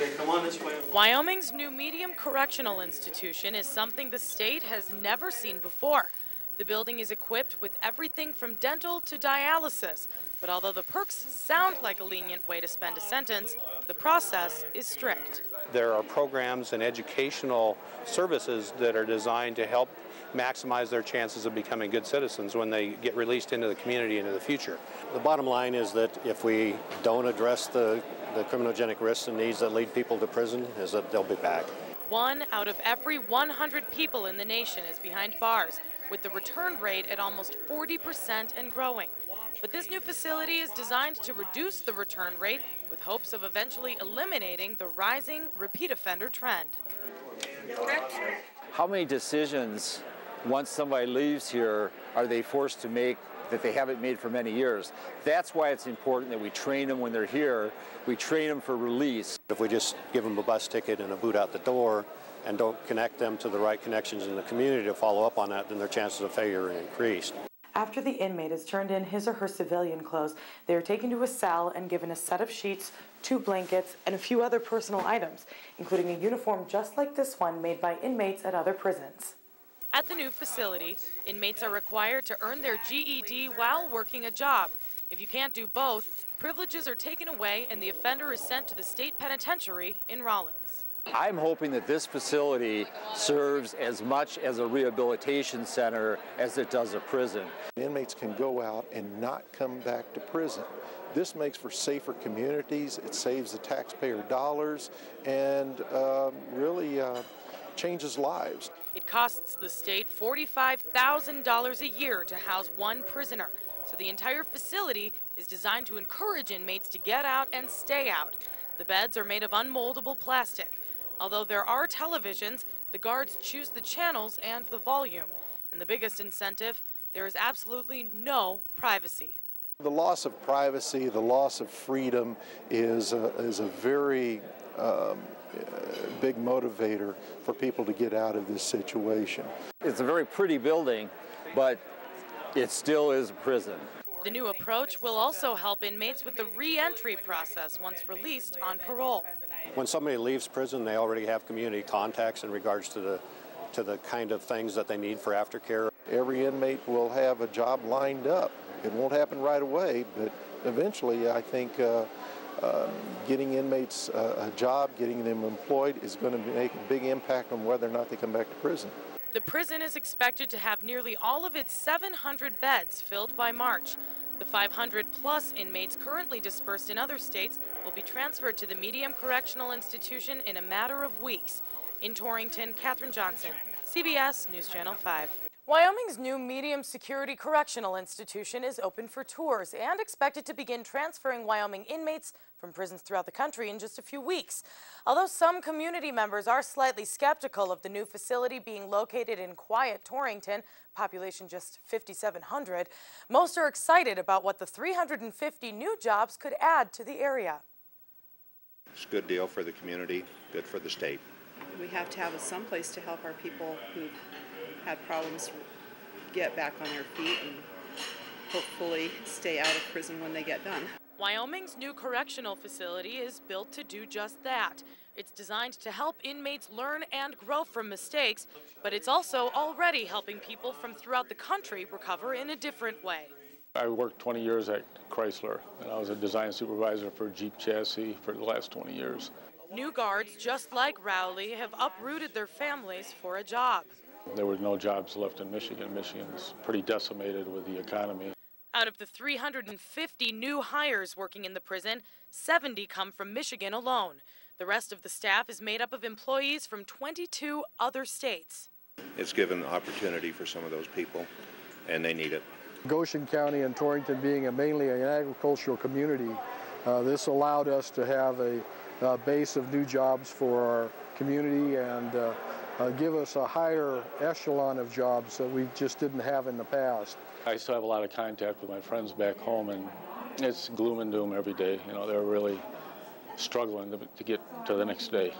Okay, come on this way. Wyoming's new medium correctional institution is something the state has never seen before. The building is equipped with everything from dental to dialysis. But although the perks sound like a lenient way to spend a sentence, the process is strict. There are programs and educational services that are designed to help maximize their chances of becoming good citizens when they get released into the community into the future. The bottom line is that if we don't address the, the criminogenic risks and needs that lead people to prison, is that they'll be back. One out of every 100 people in the nation is behind bars, with the return rate at almost 40% and growing. But this new facility is designed to reduce the return rate with hopes of eventually eliminating the rising repeat offender trend. How many decisions, once somebody leaves here, are they forced to make that they haven't made for many years? That's why it's important that we train them when they're here. We train them for release. If we just give them a bus ticket and a boot out the door and don't connect them to the right connections in the community to follow up on that, then their chances of failure are increased. After the inmate has turned in his or her civilian clothes, they are taken to a cell and given a set of sheets, two blankets, and a few other personal items, including a uniform just like this one made by inmates at other prisons. At the new facility, inmates are required to earn their GED while working a job. If you can't do both, privileges are taken away and the offender is sent to the state penitentiary in Rawlins. I'm hoping that this facility serves as much as a rehabilitation center as it does a prison. Inmates can go out and not come back to prison. This makes for safer communities, it saves the taxpayer dollars, and um, really uh, changes lives. It costs the state $45,000 a year to house one prisoner. So the entire facility is designed to encourage inmates to get out and stay out. The beds are made of unmoldable plastic. Although there are televisions, the guards choose the channels and the volume. And the biggest incentive, there is absolutely no privacy. The loss of privacy, the loss of freedom is a, is a very um, big motivator for people to get out of this situation. It's a very pretty building, but it still is a prison. The new approach will also help inmates with the re-entry process once released on parole. When somebody leaves prison, they already have community contacts in regards to the to the kind of things that they need for aftercare. Every inmate will have a job lined up. It won't happen right away, but eventually I think uh, uh, getting inmates uh, a job, getting them employed is going to make a big impact on whether or not they come back to prison. The prison is expected to have nearly all of its 700 beds filled by March. The 500 plus inmates currently dispersed in other states will be transferred to the Medium Correctional Institution in a matter of weeks. In Torrington, Katherine Johnson, CBS News Channel 5. Wyoming's new medium security correctional institution is open for tours and expected to begin transferring Wyoming inmates from prisons throughout the country in just a few weeks. Although some community members are slightly skeptical of the new facility being located in quiet Torrington, population just 5,700, most are excited about what the 350 new jobs could add to the area. It's a good deal for the community, good for the state. We have to have some place to help our people who've had problems get back on their feet and hopefully stay out of prison when they get done. Wyoming's new correctional facility is built to do just that. It's designed to help inmates learn and grow from mistakes, but it's also already helping people from throughout the country recover in a different way. I worked 20 years at Chrysler, and I was a design supervisor for Jeep chassis for the last 20 years. New guards, just like Rowley, have uprooted their families for a job. There were no jobs left in Michigan. Michigan's pretty decimated with the economy. Out of the 350 new hires working in the prison, 70 come from Michigan alone. The rest of the staff is made up of employees from 22 other states. It's given opportunity for some of those people, and they need it. Goshen County and Torrington being a mainly an agricultural community, uh, this allowed us to have a, a, base of new jobs for our community and uh, uh, give us a higher echelon of jobs that we just didn't have in the past. I still have a lot of contact with my friends back home, and it's gloom and doom every day. You know, they're really struggling to, to get to the next day.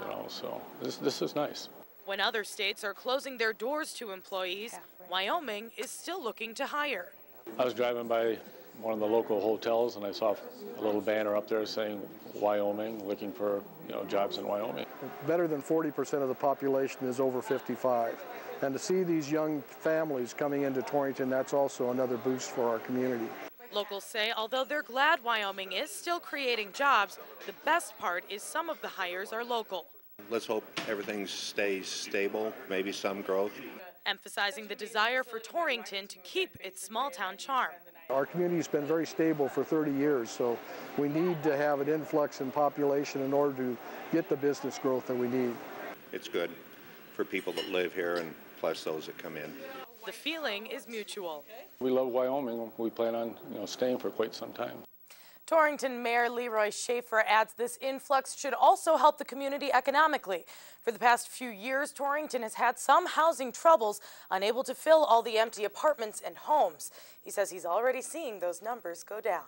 You know, so this, this is nice. When other states are closing their doors to employees, Wyoming is still looking to hire. I was driving by one of the local hotels and I saw a little banner up there saying Wyoming, looking for you know jobs in Wyoming. Better than 40% of the population is over 55. And to see these young families coming into Torrington, that's also another boost for our community. Locals say although they're glad Wyoming is still creating jobs, the best part is some of the hires are local. Let's hope everything stays stable, maybe some growth. Emphasizing the desire for Torrington to keep its small town charm. Our community's been very stable for 30 years, so we need to have an influx in population in order to get the business growth that we need. It's good for people that live here and plus those that come in. The feeling is mutual. We love Wyoming. We plan on you know staying for quite some time. Torrington Mayor Leroy Schaefer adds this influx should also help the community economically. For the past few years, Torrington has had some housing troubles, unable to fill all the empty apartments and homes. He says he's already seeing those numbers go down.